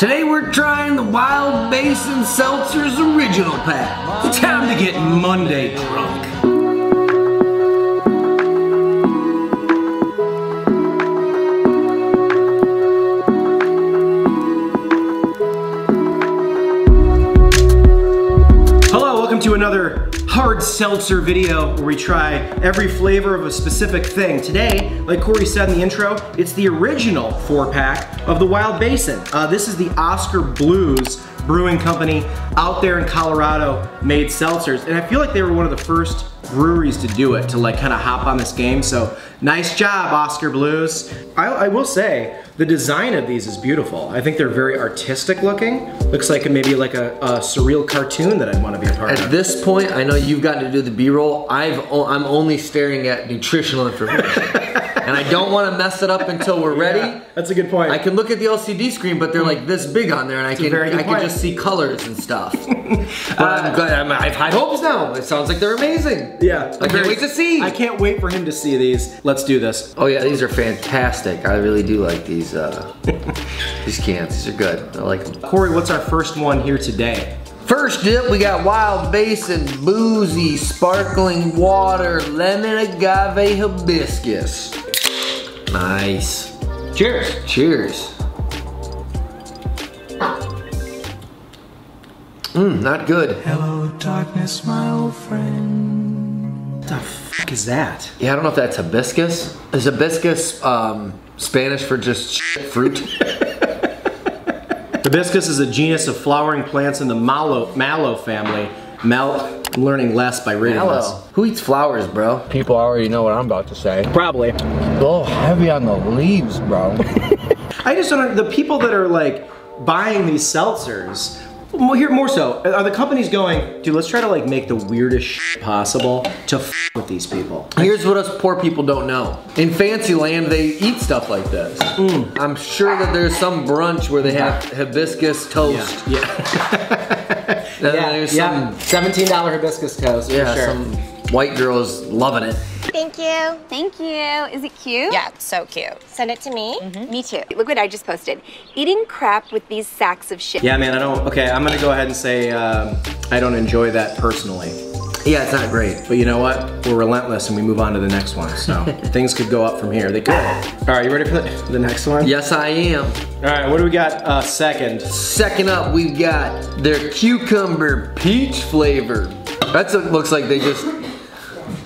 Today we're trying the Wild Basin Seltzer's original pack. It's time to get Monday drunk. Hello, welcome to another hard seltzer video where we try every flavor of a specific thing. Today, like Corey said in the intro, it's the original four pack of the Wild Basin. Uh, this is the Oskar Blues Brewing Company out there in Colorado made seltzers. And I feel like they were one of the first breweries to do it, to like kind of hop on this game. So nice job, Oskar Blues. I, I will say, the design of these is beautiful. I think they're very artistic looking. Looks like maybe like a, a surreal cartoon that I'd want to be a part At of. At this point, I know you've gotten to do the B-roll. I've o- I'm only staring at nutritional information. and I don't want to mess it up until we're ready. Yeah, that's a good point. I can look at the LCD screen, but they're like this big on there, and I a can very good I can just see colors and stuff. but I'm glad I'm, I have high hopes now. It sounds like they're amazing. yeah. I can't wait to see. I can't wait for him to see these. Let's do this. Oh yeah, these are fantastic. I really do like these uh, these cans. These are good. I like them. Corey, what's our first one here today? First dip, we got Wild Basin Boozy Sparkling Water Lemon Agave Hibiscus. Nice. Cheers. Cheers. Mmm, not good. Hello, darkness, my old friend. What the fuck is that? Yeah, I don't know if that's hibiscus. Is hibiscus um, Spanish for just shit fruit? Hibiscus is a genus of flowering plants in the mallow, mallow family. Mal, I'm learning less by reading Hello. Who eats flowers, bro? People already know what I'm about to say. Probably. A little heavy on the leaves, bro. I just don't know, the people that are like buying these seltzers, well, here more so, are the companies going, dude, let's try to like make the weirdest shit possible to f with these people. Here's what us poor people don't know. In fancy land, they eat stuff like this. Mm. I'm sure that there's some brunch where they have hibiscus toast. Yeah. And then there's some, $17 hibiscus toast, yeah, sure. some white girls loving it. Thank you. Thank you. Is it cute? Yeah, it's so cute. Send it to me. Me too. Look what I just posted. Eating crap with these sacks of shit. Yeah, man, I don't, okay, I'm gonna go ahead and say um, I don't enjoy that personally. Yeah, it's not great. But you know what? We're relentless and we move on to the next one. So things could go up from here. They could. All right, you ready for the, the next one? Yes, I am. All right, what do we got uh, second? Second up, we've got their cucumber peach flavor. That looks like they just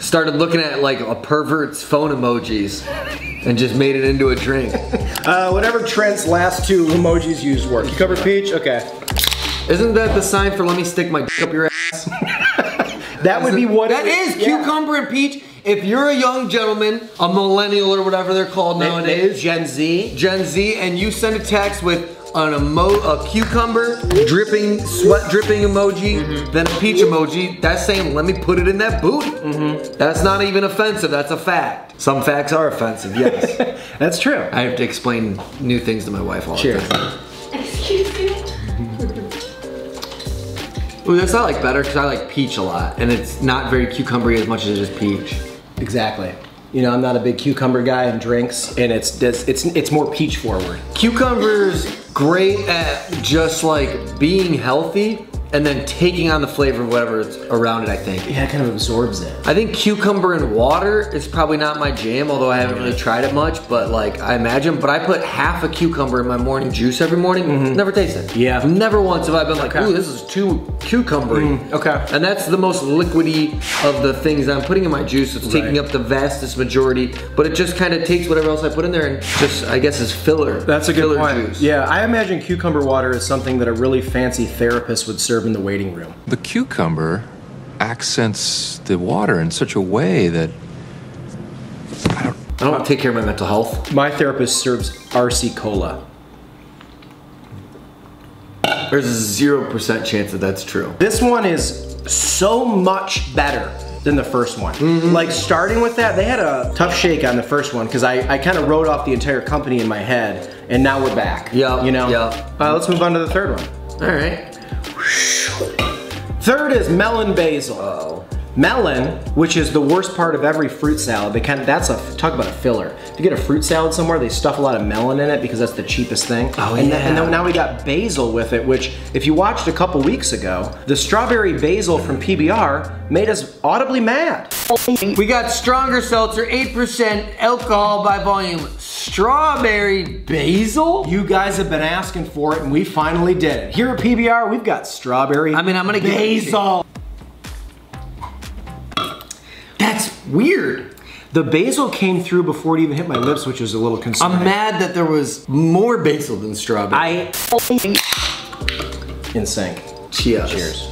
started looking at like a pervert's phone emojis and just made it into a drink. Uh, whatever Trent's last two emojis used were. Cucumber peach? Okay. Isn't that the sign for let me stick my dick up your ass? That would be what That it is yeah. cucumber and peach. If you're a young gentleman, a millennial or whatever they're called nowadays, is Gen Z. Gen Z, and you send a text with an emo a cucumber dripping sweat dripping emoji, Mm-hmm. then a peach emoji, that's saying let me put it in that booty. Mm-hmm. That's not even offensive, that's a fact. Some facts are offensive, yes. That's true. I have to explain new things to my wife all Cheers. the time. Excuse me? Ooh, that's not like better because I like peach a lot, and it's not very cucumbery as much as it is peach. Exactly. You know, I'm not a big cucumber guy in drinks, and it's it's it's, it's more peach forward. Cucumber's great at just like being healthy and then taking on the flavor of whatever's around it, I think. Yeah, it kind of absorbs it. I think cucumber and water is probably not my jam, although I haven't really tried it much, but like I imagine, but I put half a cucumber in my morning juice every morning, never tasted. Yeah. Never once have I been like, Okay. ooh, this is too cucumbery. Mm, okay. And that's the most liquidy of the things I'm putting in my juice. It's taking up the vastest majority, but it just kind of takes whatever else I put in there and just, I guess, is filler. That's a good filler point. juice. Yeah, I imagine cucumber water is something that a really fancy therapist would serve in the waiting room. The cucumber accents the water in such a way that I don't take care of my mental health. My therapist serves RC cola. There's a zero percent chance that that's true. This one is so much better than the first one. Mm-hmm. Like starting with that, they had a tough shake on the first one because I, I kind of wrote off the entire company in my head, and now we're back. Yeah, You know? yeah. Uh, let's move on to the third one. All right. Third is melon basil. Oh. Melon, which is the worst part of every fruit salad. They kind of, that's a, talk about a filler. If you get a fruit salad somewhere, they stuff a lot of melon in it because that's the cheapest thing. Oh, and, then, and then now we got basil with it, which if you watched a couple weeks ago, the strawberry basil from PBR made us audibly mad. We got stronger seltzer, 8% alcohol by volume. Strawberry basil? You guys have been asking for it and we finally did it. Here at PBR, we've got strawberry I mean, I'm gonna basil. That's weird. The basil came through before it even hit my lips, which was a little concerning. I'm mad that there was more basil than strawberry. I in sync. Cheers. Cheers.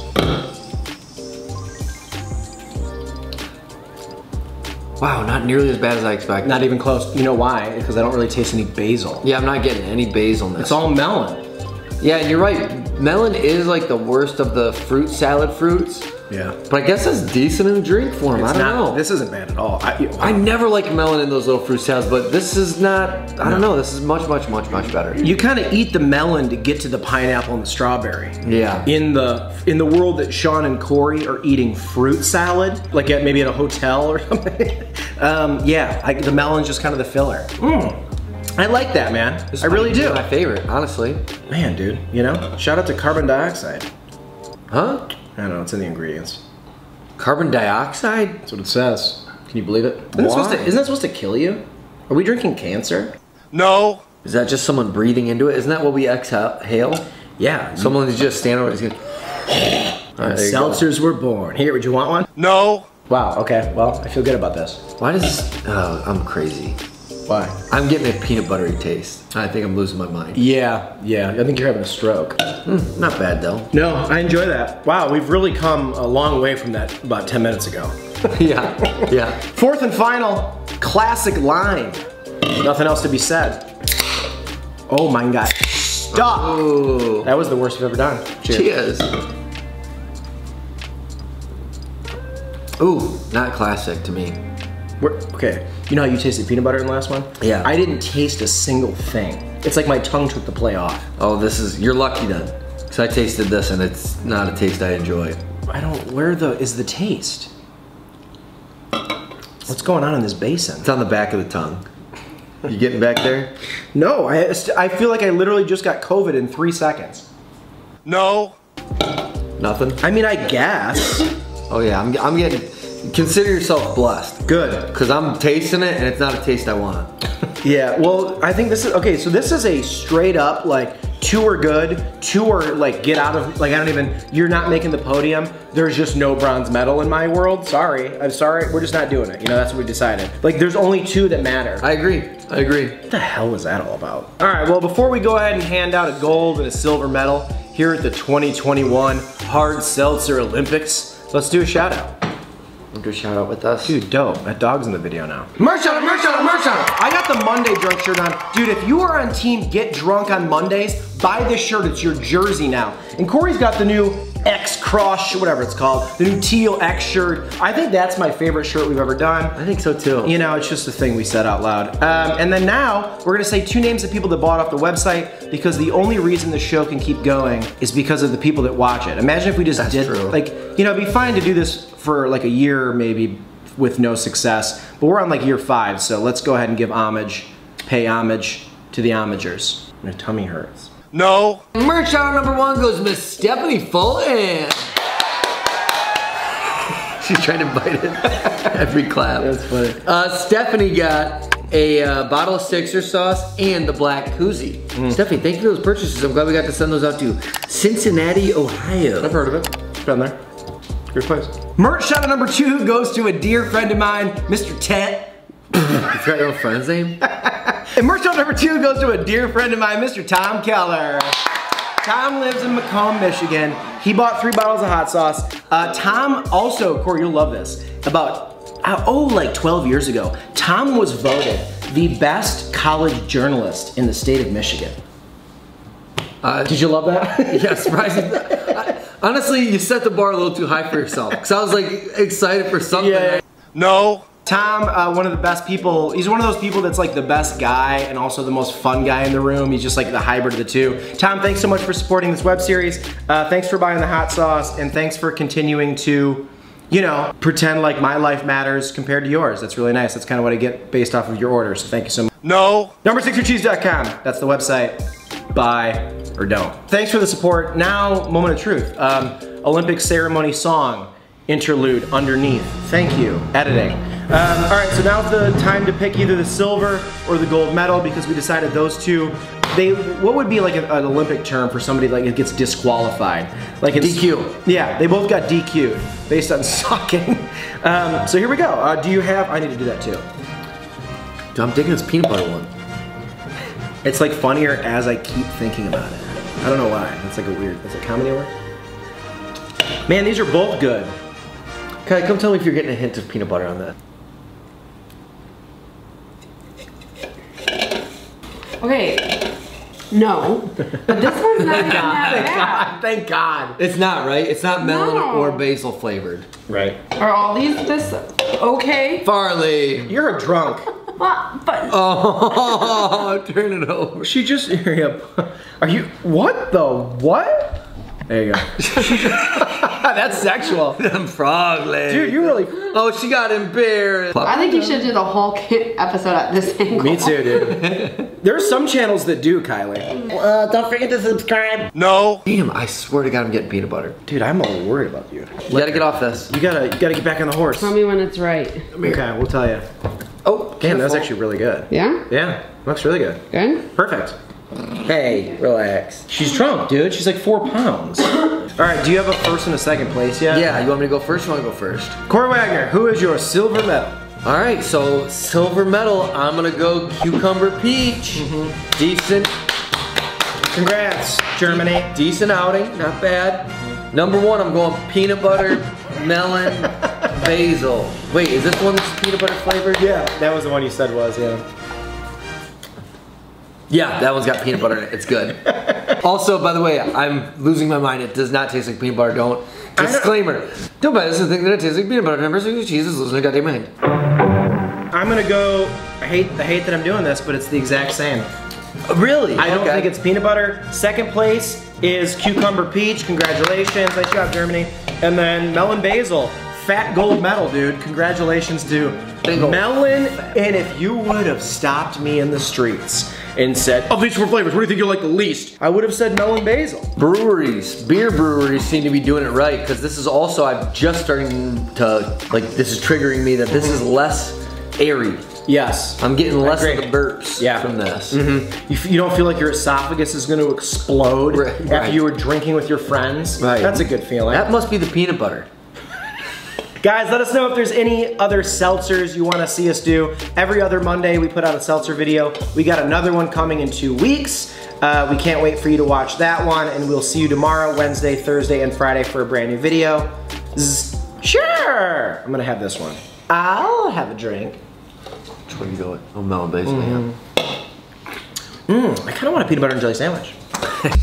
Wow, not nearly as bad as I expected. Not even close. You know why? Because I don't really taste any basil. yeah, I'm not getting any basil in this. It's all melon. yeah, and you're right. Melon is like the worst of the fruit salad fruits. Yeah. But I guess that's decent in a drink form. I don't not, know. This isn't bad at all. I, I never like melon in those little fruit salads, but this is not, I don't know, this is much, much, much, much better. you kind of eat the melon to get to the pineapple and the strawberry. Yeah. In the in the world that Sean and Corey are eating fruit salad, like at maybe at a hotel or something. um, yeah, I, the melon's just kind of the filler. Mm. I like that, man. I really do. My favorite, honestly. Man, dude, you know, shout out to carbon dioxide. Huh? I don't know, it's in the ingredients. Carbon dioxide? That's what it says. Can you believe it? Isn't, that supposed to, isn't that supposed to kill you? Are we drinking cancer? No. Is that just someone breathing into it? Isn't that what we exhale? Yeah. Someone is just standing over, he's gonna. All right, there you go. Seltzers were born. Here, would you want one? No. Wow, okay. Well, I feel good about this. Why does this, oh, I'm crazy. Why? I'm getting a peanut buttery taste. I think I'm losing my mind. Yeah, yeah. I think you're having a stroke. Hmm, not bad though. No, I enjoy that. Wow, we've really come a long way from that about 10 minutes ago. yeah, yeah. Fourth and final, classic line. Nothing else to be said. Oh my god. Stop! Ooh. That was the worst we've ever done. Cheers. Ooh, not classic to me. We're, okay, you know how you tasted peanut butter in the last one? Yeah. I didn't taste a single thing. It's like my tongue took the play off. Oh, this is, you're lucky then. Cause I tasted this and it's not a taste I enjoy. I don't, where the, is the taste? What's going on in this basin? It's on the back of the tongue. You getting back there? No, I, I feel like I literally just got COVID in three seconds. No. Nothing? I mean, I guess. Oh yeah, I'm, I'm getting, consider yourself blessed. Good. Cause I'm tasting it and it's not a taste I want. Yeah, well, I think this is, okay, so this is a straight up, like, two are good, two are, like, get out of, like, I don't even, you're not making the podium. There's just no bronze medal in my world. Sorry. I'm sorry. We're just not doing it. You know, that's what we decided. Like, there's only two that matter. I agree, I agree. What the hell was that all about? All right, well, before we go ahead and hand out a gold and a silver medal here at the 2021 Hard Seltzer Olympics, let's do a shout out. We'll do a shout out with us. Dude, dope. That dog's in the video now. Merch on it, merch on it, merch on it. I got the Monday drunk shirt on. Dude, if you are on team Get Drunk on Mondays, buy this shirt. It's your jersey now. And Corey's got the new X Cross, whatever it's called, the new teal X shirt. I think that's my favorite shirt we've ever done. I think so too. You know, it's just a thing we said out loud. Um, and then now, we're gonna say two names of people that bought off the website because the only reason the show can keep going is because of the people that watch it. Imagine if we just did, true. like, you know, it'd be fine to do this for like a year maybe with no success, but we're on like year five, so let's go ahead and give homage, pay homage to the homagers. My tummy hurts. Merch shout out number one goes Miss Stephanie Fulton. She's trying to bite it every clap. That's funny. Uh, Stephanie got a uh, bottle of Sixer sauce and the black koozie. Mm. Stephanie, thank you for those purchases. I'm glad we got to send those out to Cincinnati, Ohio. I've heard of it. Been there. Good place. Merch shout out number two goes to a dear friend of mine, Mr. Tet. You forgot your friend's name? And merch number two goes to a dear friend of mine, Mr. Tom Keller. Tom lives in Macomb, Michigan. He bought three bottles of hot sauce. Uh, Tom also, Corey, you'll love this. About, uh, oh, like 12 years ago, Tom was voted the best college journalist in the state of Michigan. Uh, Did you love that? yeah, surprising. Honestly, you set the bar a little too high for yourself. Cause I was like excited for something. Yeah. Tom, uh, one of the best people, he's one of those people that's like the best guy and also the most fun guy in the room. He's just like the hybrid of the two. Tom, thanks so much for supporting this web series. Uh, thanks for buying the hot sauce and thanks for continuing to, you know, pretend like my life matters compared to yours. That's really nice. That's kind of what I get based off of your order. So thank you so much. No. Number6ercheese.com. That's the website. Buy or don't. Thanks for the support. Now, moment of truth. Um, Olympic ceremony song interlude underneath. Thank you. Editing. Um, all right, so now's the time to pick either the silver or the gold medal because we decided those two. They what would be like an, an Olympic term for somebody like it gets disqualified? Like it's, DQ. Yeah, they both got DQ'd based on sucking. Um, so here we go. Uh, do you have? I need to do that too. Dude, I'm digging this peanut butter one. It's like funnier as I keep thinking about it. I don't know why. That's like a weird. That's a comedy word. Man, these are both good. Okay, come tell me if you're getting a hint of peanut butter on that. Okay. No. But this one's not even that bad. Thank God. It's not right. It's not melon No. or basil flavored. Right. Are all these this okay? Farley. You're a drunk. Well, but Oh, turn it over. She just. Are you? What the what? There you go. That's sexual. Them frog legs. Dude, you really. Oh, she got embarrassed. I think you should do the whole kit episode at this angle. Me too, dude. There's some channels that do, Kylie. Uh, don't forget to subscribe. No. Damn, I swear to God, I'm getting peanut butter. Dude, I'm a little worried about you. You gotta get off this. You gotta, you gotta get back on the horse. Tell me when it's right. Okay, we'll tell you. Oh, Damn, that was actually really good. Yeah? Yeah, looks really good. Good? Perfect. Hey, relax. She's drunk, dude. She's like four pounds. All right, do you have a first and a second place yet? Yeah, you want me to go first? You want to go first? Corey Wagner, who is your silver medal? All right, so silver medal. I'm gonna go cucumber peach. Mm-hmm. Decent, Congrats, Germany. decent outing, not bad. Number one, I'm going peanut butter, melon, basil. Wait, is this one that's peanut butter flavored? Yeah, that was the one you said was, yeah. Yeah, that one's got peanut butter in it. It's good. also, by the way, I'm losing my mind. It does not taste like peanut butter. Don't. Disclaimer. Don't buy this and think that it tastes like peanut butter. Number six cheese is losing a goddamn mind. I'm gonna go. I hate, I hate that I'm doing this, but it's the exact same. Really? I don't Okay. think it's peanut butter. Second place is cucumber peach. Congratulations, nice job, Germany. And then melon basil, fat gold medal, dude. Congratulations to. Melon. And if you would have stopped me in the streets and said, "Of these four flavors, what do you think you like the least?" I would have said melon basil. breweries, beer breweries seem to be doing it right because this is also I'm just starting to like this is triggering me that this is mm-hmm. less airy. Yes. I'm getting less of the burps Yeah. from this. Mm-hmm. You, f- you don't feel like your esophagus is going to explode Right, after you were drinking with your friends. Right. That's a good feeling. That must be the peanut butter. Guys, let us know if there's any other seltzers you want to see us do. Every other Monday, we put out a seltzer video. We got another one coming in two weeks. Uh, we can't wait for you to watch that one, and we'll see you tomorrow, Wednesday, Thursday, and Friday for a brand new video. Zzz. Sure! I'm gonna have this one. I'll have a drink. Which one you go with? Oh, melon basil. Mmm, I kind of want a peanut butter and jelly sandwich. Yeah.